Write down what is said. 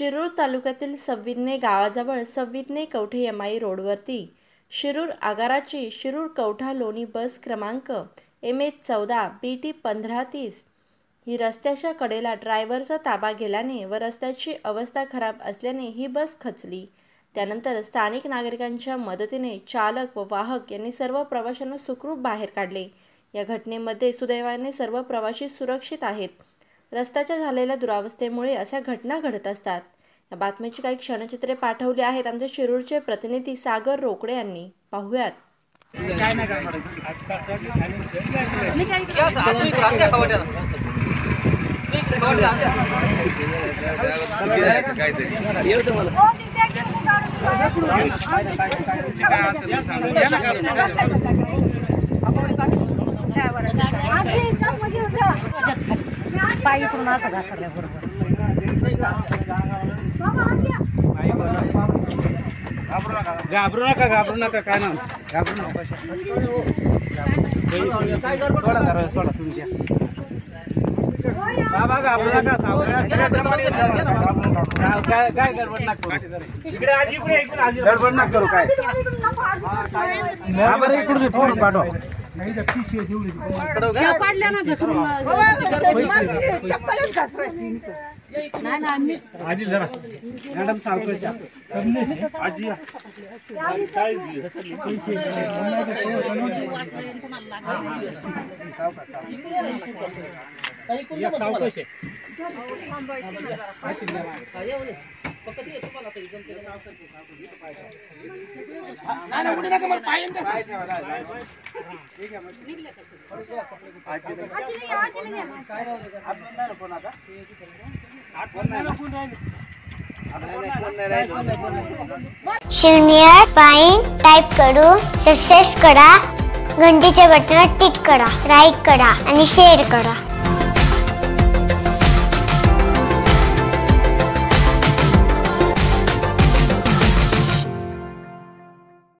शिरूर तालुक्यातील सव्विदने गावाजवळ सव्विदने कवठे यमाई रोडवरती. शिरूर आगाराची शिरूर कवठा लोणी बस क्रमांक एम एच चौदा बी टी पंधरा तीस. ही रस्त्याच्या कडेला ड्रायव्हरचा ताबा गेल्याने व रस्त्याची अवस्था खराब असल्याने ही बस खचली. त्यानंतर स्थानिक नागरिकांच्या मदतीने चालक व वाहक यांनी सर्व प्रवाशांना सुखरूप बाहेर काढले. या घटनेमध्ये सुदैवाने सर्व प्रवाशी सुरक्षित आहेत. रस्त्याच्या झालेल्या दुरावस्थेमुळे अशा घटना घडत असतात. या बातमीची काही क्षणचित्रे पाठवली आहेत आमच्या शिरूरचे प्रतिनिधी सागर रोकडे यांनी. पाहूयात. पायी पूर्ण असं घासरल्या बरोबर. घाबरू नका घाबरू नका काय ना घाबरू नका सोडा जरा सोडा बाबा घाबरू नका काय काय गडबड नका करू? गडबड नका करू काय? हा बरं इकडून फोन पाठवा. पाडल्या ना घसरून नाही ना आम्ही आजी जरा. मॅडम सांगतो आजी या. सावकाश आहे. शून्य पाईन टाईप करू सक्सेस करा घंटीच्या बटनावर टिक करा लाईक करा आणि शेअर करा.